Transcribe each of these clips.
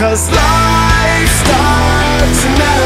Cause life starts now.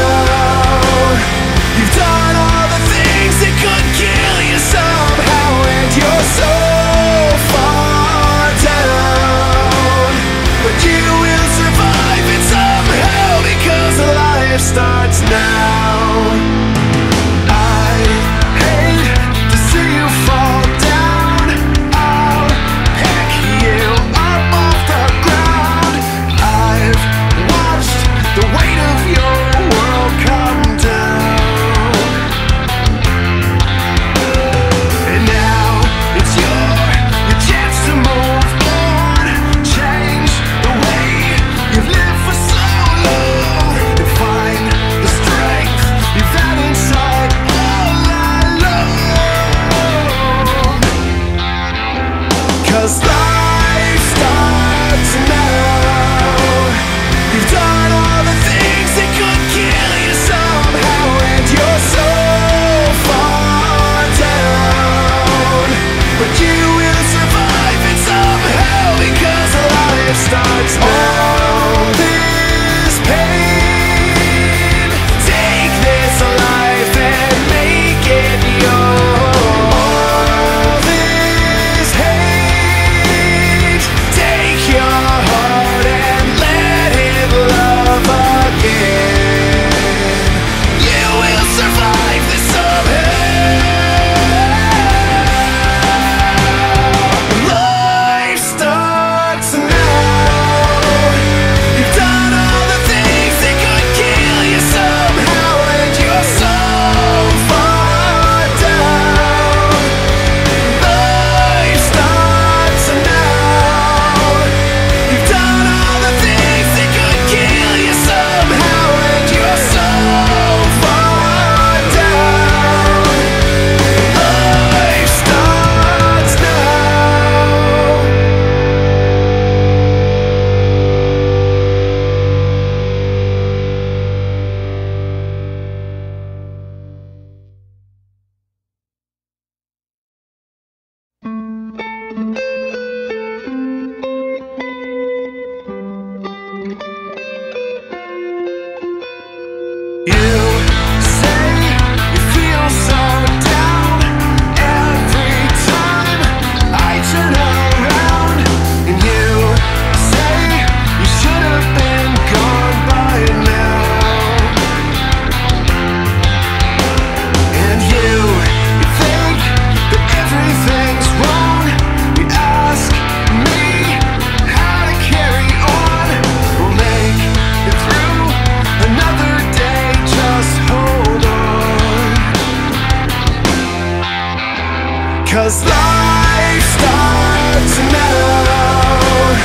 Cause life starts now.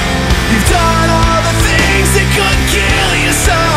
You've done all the things that could kill you so